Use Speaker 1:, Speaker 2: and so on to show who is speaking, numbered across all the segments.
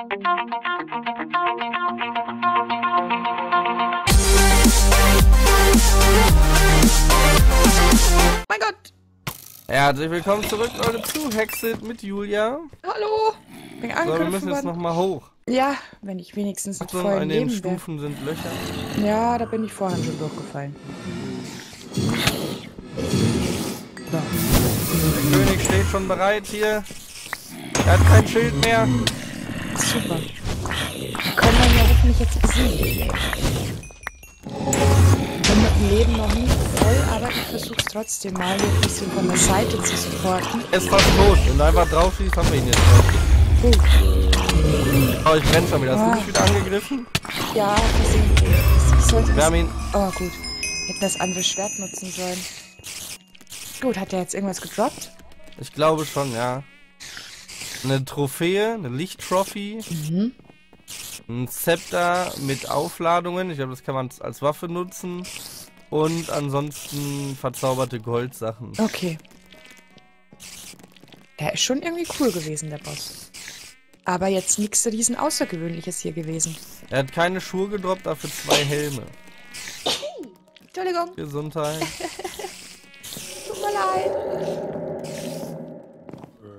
Speaker 1: Mein Gott!
Speaker 2: Herzlich willkommen zurück, Leute, zu Hexit mit Julia.
Speaker 1: Hallo! Bin
Speaker 2: So, wir müssen jetzt nochmal hoch.
Speaker 1: Ja, wenn ich wenigstens mit
Speaker 2: So,
Speaker 1: vollem
Speaker 2: an den
Speaker 1: Leben.
Speaker 2: Stufen sind Löcher.
Speaker 1: Ja, da bin ich vorhin schon durchgefallen. So.
Speaker 2: Der König steht schon bereit hier. Er hat kein Schild mehr.
Speaker 1: Super. Wir können dann ja hoffentlich jetzt besiegen. Ich bin mit dem Leben noch nicht voll, aber ich versuch's trotzdem mal hier ein bisschen von der Seite zu supporten.
Speaker 2: Ist fast tot. Wenn du einfach drauf schießt, haben wir ihn jetzt.
Speaker 1: Gut.
Speaker 2: Oh, ich renn schon wieder. Hast
Speaker 1: Ah.
Speaker 2: du mich wieder angegriffen?
Speaker 1: Ja, versehen.
Speaker 2: Wir haben ihn.
Speaker 1: Oh, gut. Hätten das andere Schwert nutzen sollen. Gut, hat der jetzt irgendwas gedroppt?
Speaker 2: Ich glaube schon, ja. Eine Trophäe, eine Lichttrophy,
Speaker 1: Mhm.
Speaker 2: ein Zepter mit Aufladungen. Ich glaube, das kann man als Waffe nutzen. Und ansonsten verzauberte Goldsachen.
Speaker 1: Okay. Der ist schon irgendwie cool gewesen, der Boss. Aber jetzt nichts riesen Außergewöhnliches hier gewesen.
Speaker 2: Er hat keine Schuhe gedroppt, dafür zwei Helme.
Speaker 1: Entschuldigung,
Speaker 2: Gesundheit.
Speaker 1: tut mir leid.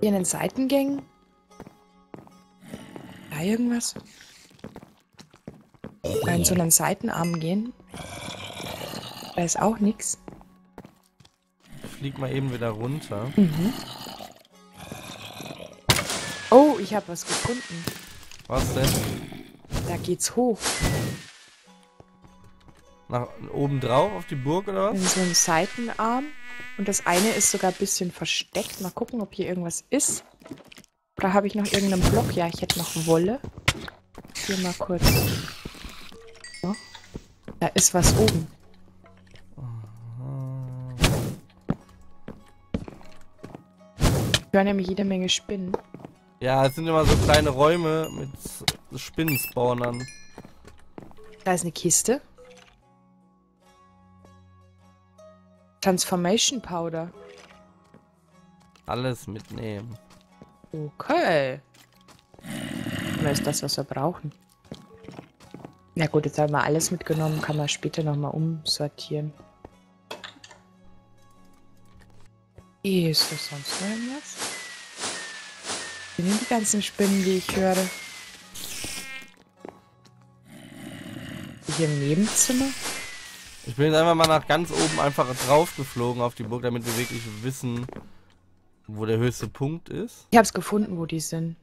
Speaker 1: Hier in den Seitengängen? Da irgendwas? Mal in so einen Seitenarm gehen? Da ist auch nichts.
Speaker 2: Flieg mal eben wieder runter.
Speaker 1: Oh, ich habe was gefunden.
Speaker 2: Was denn?
Speaker 1: Da geht's hoch.
Speaker 2: Nach oben drauf auf die Burg oder was?
Speaker 1: In so einem Seitenarm. Und das eine ist sogar ein bisschen versteckt. Mal gucken, ob hier irgendwas ist. Oder habe ich noch irgendeinen Block? Ja, ich hätte noch Wolle. Hier mal kurz. So. Da ist was oben. Ich höre nämlich jede Menge Spinnen.
Speaker 2: Ja, es sind immer so kleine Räume mit Spinnenspawnern.
Speaker 1: Da ist eine Kiste. Transformation Powder.
Speaker 2: Alles mitnehmen.
Speaker 1: Okay. Oder ist das, was wir brauchen? Na gut, jetzt haben wir alles mitgenommen, kann man später nochmal umsortieren. Ist das sonst noch irgendwas? Sind denn die ganzen Spinnen, die ich höre? Hier im Nebenzimmer?
Speaker 2: Ich bin jetzt einfach mal nach ganz oben einfach drauf geflogen auf die Burg, damit wir wirklich wissen, wo der höchste Punkt ist.
Speaker 1: Ich hab's gefunden, wo die sind.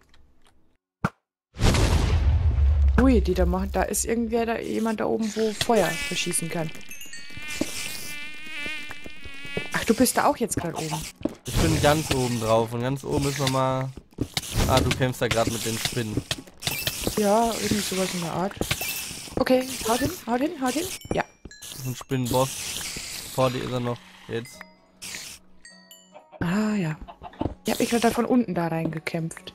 Speaker 1: Ui, die da machen. Da ist irgendwer da, jemand da oben, wo Feuer verschießen kann. Ach, du bist da auch jetzt gerade oben.
Speaker 2: Ich bin ganz oben drauf und ganz oben ist nochmal... Ah, du kämpfst da gerade mit den Spinnen.
Speaker 1: Ja, irgendwie sowas in der Art. Okay, haut hin, haut hin, haut hin. Ja.
Speaker 2: Das ist ein Spinnenboss. Vor dir ist er noch. Jetzt.
Speaker 1: Ah, ja. Ich hab mich gerade von unten da reingekämpft.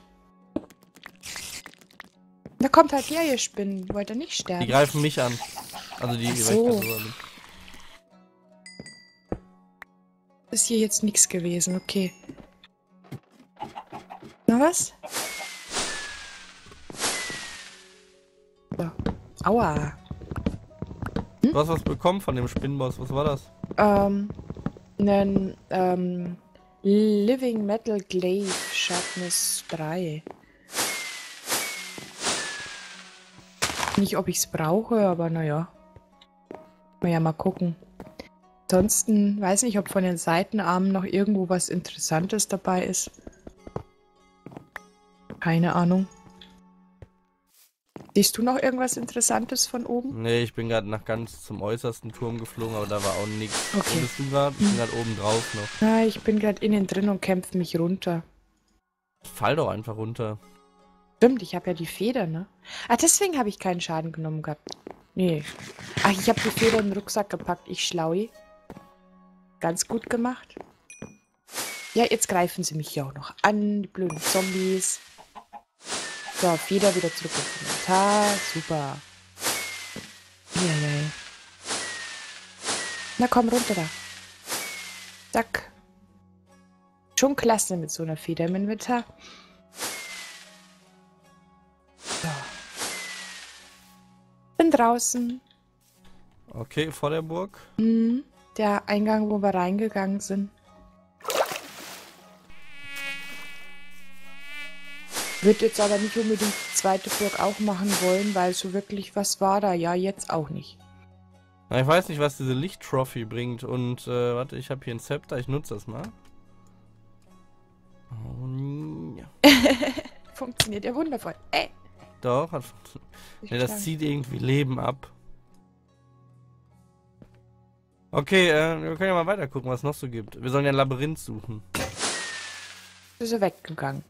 Speaker 1: Da kommt halt her, ihr Spinnen. Wollt ihr nicht
Speaker 2: Die
Speaker 1: sterben?
Speaker 2: greifen mich an. Also die, die
Speaker 1: so. Ist hier jetzt nichts gewesen, okay. Na was? So. Aua.
Speaker 2: Du hast was bekommen von dem Spinnenboss. Was war das?
Speaker 1: Ähm, nen, ähm, Living Metal Glaive Sharpness 3. Nicht, ob ich es brauche, aber naja. Mal ja mal gucken. Ansonsten weiß nicht, ob von den Seitenarmen noch irgendwo was Interessantes dabei ist. Keine Ahnung. Siehst du noch irgendwas Interessantes von oben?
Speaker 2: Nee, ich bin gerade nach ganz zum äußersten Turm geflogen, aber da war auch nichts.
Speaker 1: Okay.
Speaker 2: Wo bist du gerade? Ich bin gerade oben drauf noch.
Speaker 1: Na, ich bin gerade innen drin und kämpfe mich runter.
Speaker 2: Fall doch einfach runter.
Speaker 1: Stimmt, ich habe ja die Feder, ne? Ah, deswegen habe ich keinen Schaden genommen gehabt. Nee. Ach, ich habe die Feder in den Rucksack gepackt, ich Schlaui. Ganz gut gemacht. Ja, jetzt greifen sie mich hier auch noch an, die blöden Zombies. So, Feder wieder zurück ins Inventar. Super. Eieiei. Na komm, runter da. Zack. Schon klasse mit so einer Feder im Inventar. Bin draußen.
Speaker 2: Okay, vor der Burg.
Speaker 1: Mhm. Der Eingang, wo wir reingegangen sind. Würde jetzt aber nicht unbedingt die zweite Burg auch machen wollen, weil so wirklich was war da ja jetzt auch nicht.
Speaker 2: Na, ich weiß nicht, was diese Licht-Trophy bringt. Und, äh, warte, ich habe hier ein Zepter. Ich nutze das mal. Oh, ja.
Speaker 1: Funktioniert ja wundervoll. Ey.
Speaker 2: Doch, hat Nee, das zieht irgendwie Leben ab. Okay, äh, wir können ja mal weiter gucken, was es noch so gibt. Wir sollen ja ein Labyrinth suchen.
Speaker 1: Ist er weggegangen.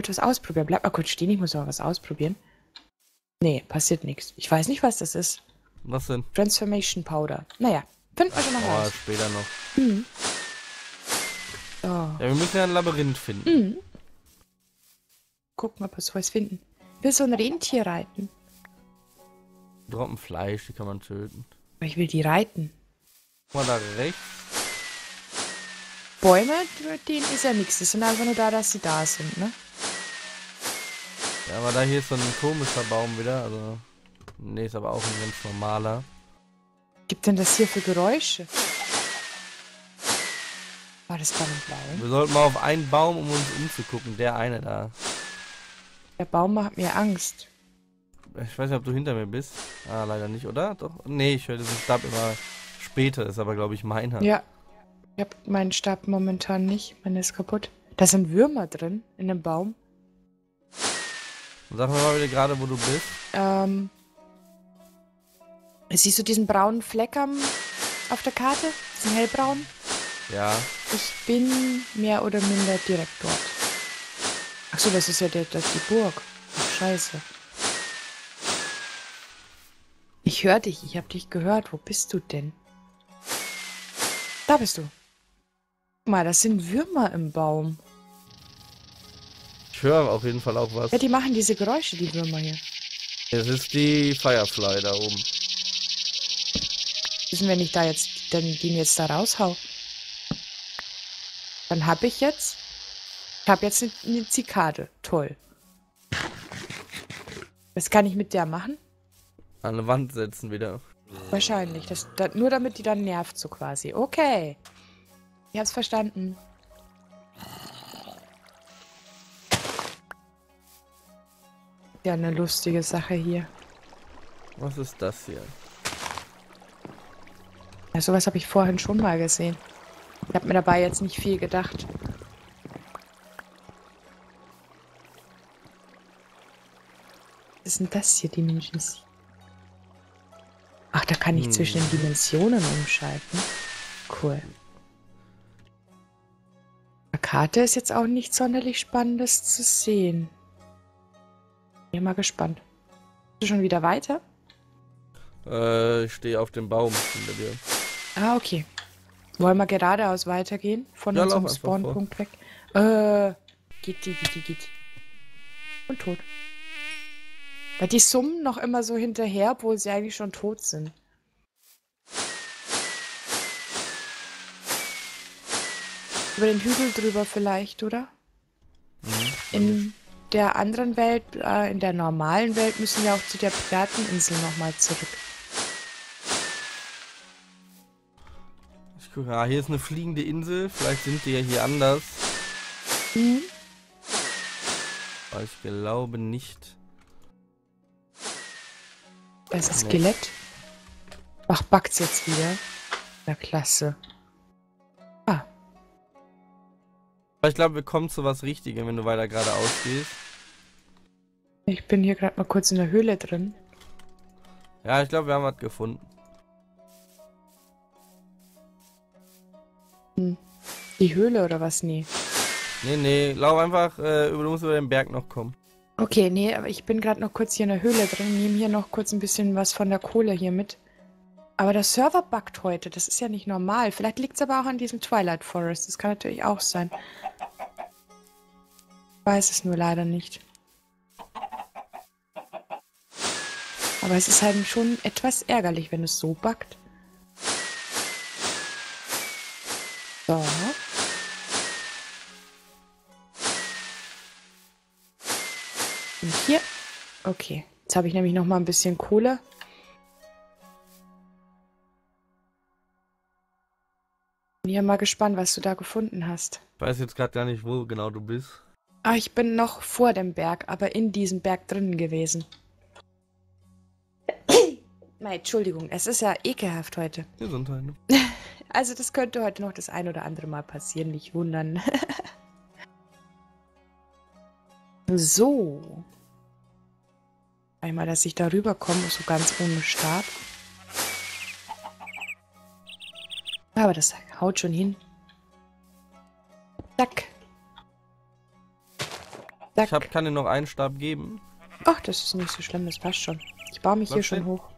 Speaker 1: Ich will was ausprobieren. Bleib mal kurz stehen, ich muss mal was ausprobieren. Nee, passiert nichts. Ich weiß nicht, was das ist.
Speaker 2: Was denn?
Speaker 1: Transformation Powder. Naja, finden wir schon noch
Speaker 2: Oh,
Speaker 1: raus.
Speaker 2: später noch.
Speaker 1: Mhm. So.
Speaker 2: Ja, wir müssen ja ein Labyrinth finden.
Speaker 1: Mhm. Gucken, ob wir sowas finden. Ich will so ein Rentier reiten.
Speaker 2: Droppen Fleisch, die kann man töten.
Speaker 1: Aber ich will die reiten.
Speaker 2: Guck mal da rechts.
Speaker 1: Bäume, denen ist ja nichts. Die sind einfach nur da, dass sie da sind, ne?
Speaker 2: Ja, aber da hier ist so ein komischer Baum wieder. Also, nee, ist aber auch ein ganz normaler.
Speaker 1: Gibt denn das hier für Geräusche? War das bei einem Baum?
Speaker 2: Wir sollten mal auf einen Baum, um uns umzugucken. Der eine da.
Speaker 1: Der Baum macht mir Angst.
Speaker 2: Ich weiß nicht, ob du hinter mir bist. Ah, leider nicht, oder? Doch. Nee, ich höre diesen Stab immer später. Ist aber, glaube ich, meiner.
Speaker 1: Ja. Ich hab meinen Stab momentan nicht. Meine ist kaputt. Da sind Würmer drin in dem Baum.
Speaker 2: Sag mir mal wieder gerade, wo du bist.
Speaker 1: Ähm. Siehst du diesen braunen Fleck am, auf der Karte? Diesen hellbraun?
Speaker 2: Ja.
Speaker 1: Ich bin mehr oder minder direkt dort. Achso, das ist ja der, das die Burg. Ach, scheiße. Ich höre dich, ich habe dich gehört. Wo bist du denn? Da bist du. Guck mal, das sind Würmer im Baum.
Speaker 2: Ich höre auf jeden Fall auch was.
Speaker 1: Ja, die machen diese Geräusche, die Würmer hier.
Speaker 2: Es ist die Firefly da oben.
Speaker 1: Wissen, wenn ich da jetzt, dann den jetzt da raushau. Dann habe ich jetzt. Ich habe jetzt eine, eine Zikade. Toll. Was kann ich mit der machen?
Speaker 2: An eine Wand setzen wieder.
Speaker 1: Wahrscheinlich. Das, da, nur damit die dann nervt, so quasi. Okay. Ich hab's verstanden. Ja, eine lustige Sache hier.
Speaker 2: Was ist das hier?
Speaker 1: Ja, sowas habe ich vorhin schon mal gesehen. Ich habe mir dabei jetzt nicht viel gedacht. Was ist denn das hier, Dimensions? Ach, da kann ich
Speaker 2: Hm.
Speaker 1: zwischen den Dimensionen umschalten. Cool. Die Karte ist jetzt auch nicht sonderlich spannendes zu sehen. Bin mal gespannt. Bist du schon wieder weiter?
Speaker 2: Äh, ich stehe auf dem Baum hinter dir.
Speaker 1: Ah, okay. Wollen wir geradeaus weitergehen? Von
Speaker 2: Ja,
Speaker 1: unserem Spawnpunkt weg? Äh, geht, geht, geht, geht. Und tot. Weil die summen noch immer so hinterher, obwohl sie eigentlich schon tot sind. Über den Hügel drüber vielleicht, oder?
Speaker 2: Mhm.
Speaker 1: In der anderen Welt, äh, in der normalen Welt, müssen wir auch zu der Pirateninsel nochmal zurück.
Speaker 2: Ich gucke, ah, hier ist eine fliegende Insel. Vielleicht sind die ja hier anders.
Speaker 1: Mhm.
Speaker 2: Aber ich glaube nicht.
Speaker 1: Das ist
Speaker 2: Nee.
Speaker 1: Skelett. Ach, backt's jetzt wieder. Na, klasse. Ah,
Speaker 2: ich glaube, wir kommen zu was Richtigem, wenn du weiter geradeaus gehst.
Speaker 1: Ich bin hier gerade mal kurz in der Höhle drin.
Speaker 2: Ja, ich glaube, wir haben was gefunden.
Speaker 1: Die Höhle oder was? Nee.
Speaker 2: Nee, nee, lauf einfach, äh, über, du musst über den Berg noch kommen.
Speaker 1: Okay, nee, aber ich bin gerade noch kurz hier in der Höhle drin. Nehme hier noch kurz ein bisschen was von der Kohle hier mit. Aber der Server buggt heute. Das ist ja nicht normal. Vielleicht liegt es aber auch an diesem Twilight Forest. Das kann natürlich auch sein. Ich weiß es nur leider nicht. Aber es ist halt schon etwas ärgerlich, wenn es so backt. So. Und hier. Okay. Jetzt habe ich nämlich noch mal ein bisschen Kohle. Bin ja mal gespannt, was du da gefunden hast.
Speaker 2: Ich weiß jetzt gerade gar nicht, wo genau du bist.
Speaker 1: Ah, ich bin noch vor dem Berg, aber in diesem Berg drinnen gewesen. Nein, Entschuldigung, es ist ja ekelhaft heute.
Speaker 2: Gesundheit. Ne?
Speaker 1: Also das könnte heute noch das ein oder andere Mal passieren, nicht wundern. so. Einmal, dass ich da rüberkomme, so ganz ohne Start. Aber das haut schon hin. Zack. Zack.
Speaker 2: Ich hab, kann dir noch einen Stab geben.
Speaker 1: Ach, das ist nicht so schlimm, das passt schon. Ich baue mich hier
Speaker 2: Was
Speaker 1: schon
Speaker 2: denn?
Speaker 1: hoch.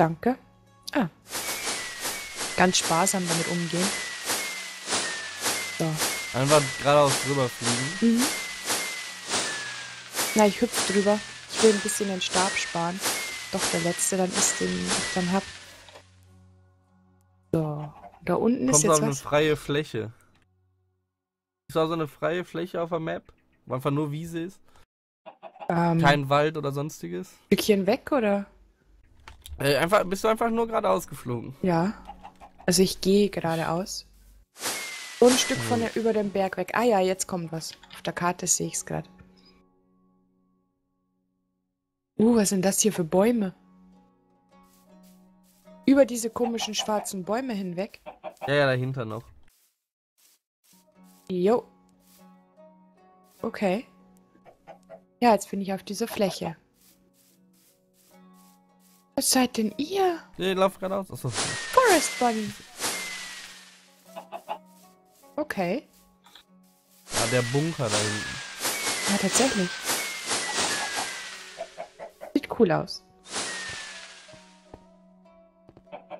Speaker 1: Danke. Ah. Ganz sparsam damit umgehen. So.
Speaker 2: Einfach geradeaus drüber fliegen.
Speaker 1: Mhm. Na, ich hüpf drüber. Ich will ein bisschen den Stab sparen. Doch, der letzte dann ist, den ich dann hab. So. Da unten ist
Speaker 2: Kommt auf
Speaker 1: jetzt
Speaker 2: eine
Speaker 1: was.
Speaker 2: freie Fläche. Ist auch so eine freie Fläche auf der Map, wo einfach nur Wiese ist.
Speaker 1: Ähm,
Speaker 2: Kein Wald oder sonstiges.
Speaker 1: Stückchen weg, oder?
Speaker 2: Äh, einfach, bist du einfach nur geradeaus geflogen.
Speaker 1: Ja. Also ich gehe geradeaus. So ein Stück von der, über dem Berg weg. Ah ja, jetzt kommt was. Auf der Karte sehe ich es gerade. Uh, was sind das hier für Bäume? Über diese komischen schwarzen Bäume hinweg.
Speaker 2: Ja, ja, dahinter noch.
Speaker 1: Jo. Okay. Ja, jetzt bin ich auf dieser Fläche. Was seid denn ihr?
Speaker 2: Nee, lauf geradeaus. Achso.
Speaker 1: Forest Bunny. Okay.
Speaker 2: Ah, der Bunker da hinten.
Speaker 1: Ja, tatsächlich. Sieht cool aus.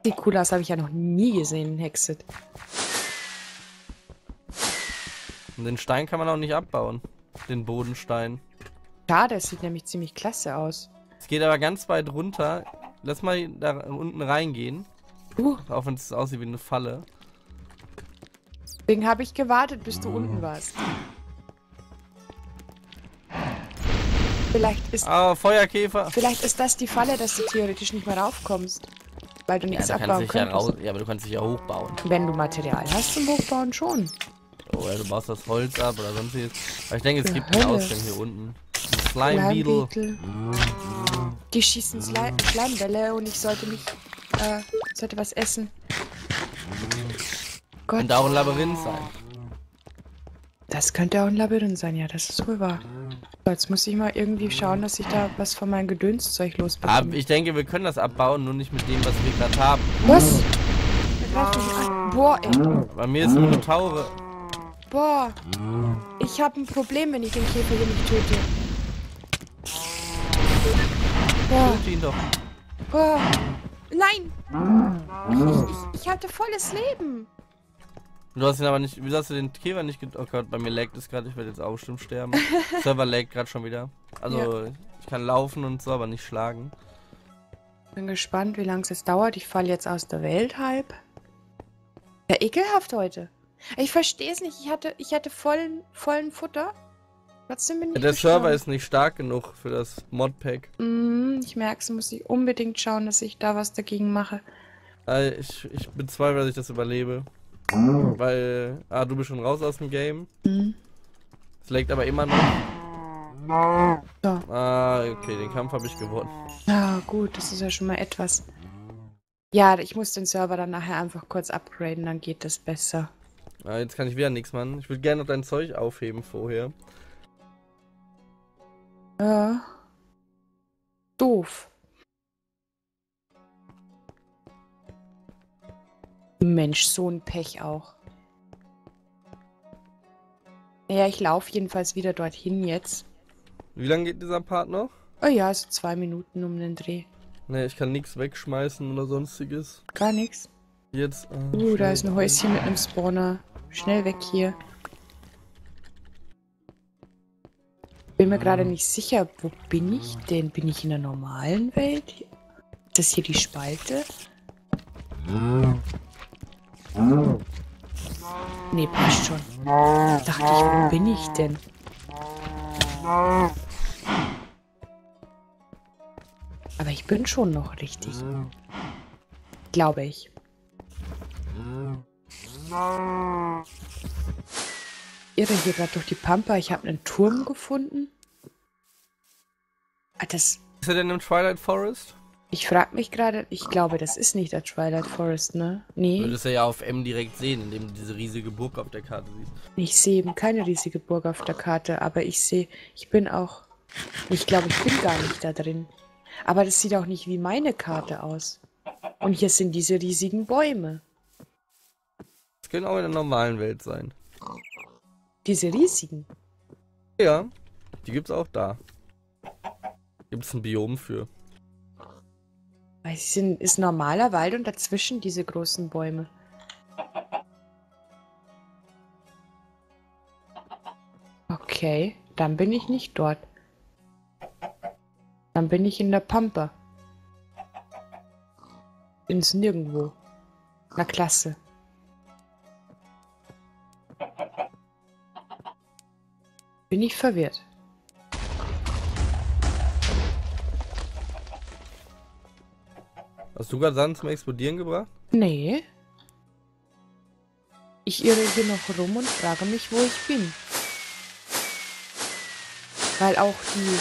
Speaker 1: Sieht cool aus, habe ich ja noch nie gesehen in Hexet.
Speaker 2: Und den Stein kann man auch nicht abbauen. Den Bodenstein.
Speaker 1: Schade, es sieht nämlich ziemlich klasse aus.
Speaker 2: Es geht aber ganz weit runter. Lass mal da unten reingehen.
Speaker 1: Uh,
Speaker 2: Auch wenn es aussieht wie eine Falle.
Speaker 1: deswegen habe ich gewartet, bis du unten warst. Vielleicht ist,
Speaker 2: Ah, Feuerkäfer.
Speaker 1: vielleicht ist das die Falle, dass du theoretisch nicht mehr raufkommst. Weil du
Speaker 3: Ja,
Speaker 1: nichts
Speaker 3: kannst
Speaker 1: abbauen
Speaker 3: dich ja ja, aber du kannst dich ja hochbauen.
Speaker 1: Wenn du Material hast zum Hochbauen schon.
Speaker 2: Oder du baust das Holz ab oder sonstiges. Aber ich denke, es
Speaker 1: Ja,
Speaker 2: gibt einen. Ausgang hier unten. Ein Slime Beetle.
Speaker 1: Beetle. Die schießen Slime Schleimbälle und ich sollte mich, äh, sollte was essen. Gott,
Speaker 2: Könnte auch ein Labyrinth sein.
Speaker 1: das könnte auch ein Labyrinth sein, ja, das ist wohl wahr. So, Jetzt muss ich mal irgendwie schauen, dass ich da was von meinem Gedönszeug losbekomme.
Speaker 2: ich denke, wir können das abbauen, nur nicht mit dem, was wir gerade haben.
Speaker 1: Was? Boah, ey.
Speaker 2: Bei mir ist eine Minotaure.
Speaker 1: Boah. Ich habe ein Problem, wenn ich den Käfer hier nicht töte.
Speaker 2: Töte ihn doch.
Speaker 1: Boah. Nein! Ich, ich, ich hatte volles Leben.
Speaker 2: Du hast ihn aber nicht. Wieso hast du den Käfer nicht Oh Gott, bei mir laggt es gerade. Ich werde jetzt auch bestimmt sterben. Server laggt gerade schon wieder. Also, ich kann laufen und so, aber nicht schlagen.
Speaker 1: Bin gespannt, wie lange es jetzt dauert. Ich falle jetzt aus der Welt halb. Ja, ekelhaft heute. Ich verstehe es nicht. Ich hatte, ich hatte vollen, vollen Futter. Trotzdem bin ich
Speaker 2: der
Speaker 1: gestorben.
Speaker 2: Server ist nicht stark genug für das Modpack.
Speaker 1: Mm, ich merke es, muss ich unbedingt schauen, dass ich da was dagegen mache.
Speaker 2: Äh, ich, ich bezweifle, dass ich das überlebe. Weil. Ah, du bist schon raus aus dem Game.
Speaker 1: Mm.
Speaker 2: Es laggt aber immer noch.
Speaker 1: So.
Speaker 2: Ah, okay, den Kampf habe ich gewonnen.
Speaker 1: Ah, gut, das ist ja schon mal etwas. Ja, ich muss den Server dann nachher einfach kurz upgraden, dann geht das besser.
Speaker 2: Ah, jetzt kann ich wieder nichts machen. Ich würde gerne noch dein Zeug aufheben vorher.
Speaker 1: Ja. Doof. Mensch, so ein Pech auch. Ja, ich laufe jedenfalls wieder dorthin jetzt.
Speaker 2: Wie lange geht dieser Part noch?
Speaker 1: Oh ja, so zwei Minuten um den Dreh.
Speaker 2: Ne, ich kann nichts wegschmeißen oder sonstiges.
Speaker 1: Gar nichts.
Speaker 2: Jetzt. ah,
Speaker 1: Uh, da ist ein Häuschen mit einem Spawner. Schnell weg hier. Mir gerade nicht sicher, wo bin ich denn? Bin ich in der normalen Welt? Ist das hier die Spalte? Nee, passt schon. Dachte ich, wo bin ich denn? Aber ich bin schon noch richtig. Glaube ich. Irre hier gerade durch die Pampa. Ich habe einen Turm gefunden. Ah, das.
Speaker 2: Ist er denn im Twilight Forest?
Speaker 1: Ich frage mich gerade, ich glaube, das ist nicht der Twilight Forest, ne? Nee.
Speaker 2: Würdest du ja auf M direkt sehen, indem du diese riesige Burg auf der Karte siehst.
Speaker 1: Ich sehe eben keine riesige Burg auf der Karte, aber ich sehe, ich bin auch. Ich glaube, ich bin gar nicht da drin. Aber das sieht auch nicht wie meine Karte aus. Und hier sind diese riesigen Bäume.
Speaker 2: Das können auch in der normalen Welt sein.
Speaker 1: Diese riesigen.
Speaker 2: Ja, die gibt's auch da. Gibt es ein Biom für.
Speaker 1: Weil sind, ist normaler Wald und dazwischen diese großen Bäume. Okay, dann bin ich nicht dort. Dann bin ich in der Pampa. Ins Nirgendwo. Na klasse. Bin ich verwirrt.
Speaker 2: Hast du gerade Sand zum Explodieren gebracht?
Speaker 1: Nee. Ich irre hier noch rum und frage mich, wo ich bin. Weil auch die,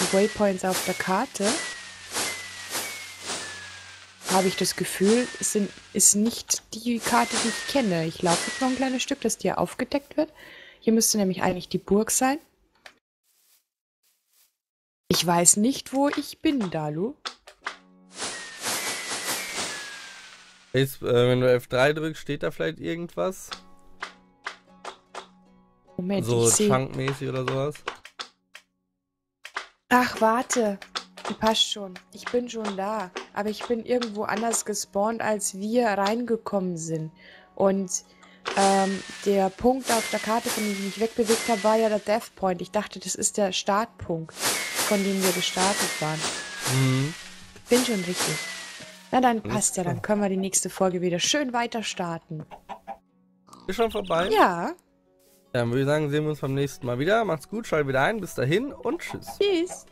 Speaker 1: die Waypoints auf der Karte, habe ich das Gefühl, sind, ist nicht die Karte, die ich kenne. Ich laufe jetzt noch ein kleines Stück, dass die hier aufgedeckt wird. Hier müsste nämlich eigentlich die Burg sein. Ich weiß nicht, wo ich bin, Dalu.
Speaker 2: Ist, äh, wenn du F3 drückst, steht da vielleicht irgendwas?
Speaker 1: Moment,
Speaker 2: so. Chunk-mäßig oder sowas?
Speaker 1: Ach, warte. Die passt schon. Ich bin schon da. Aber ich bin irgendwo anders gespawnt, als wir reingekommen sind. Und ähm, der Punkt auf der Karte, von dem ich mich wegbewegt habe, war ja der Death Point. Ich dachte, das ist der Startpunkt, von dem wir gestartet waren.
Speaker 2: Mhm.
Speaker 1: Bin schon richtig. Na dann
Speaker 2: Alles
Speaker 1: passt ja, dann können wir die nächste Folge wieder schön weiter starten.
Speaker 2: Ist schon vorbei?
Speaker 1: Ja,
Speaker 2: Dann würde ich sagen, sehen wir uns beim nächsten Mal wieder. Macht's gut, schaltet wieder ein. Bis dahin und tschüss.
Speaker 1: tschüss.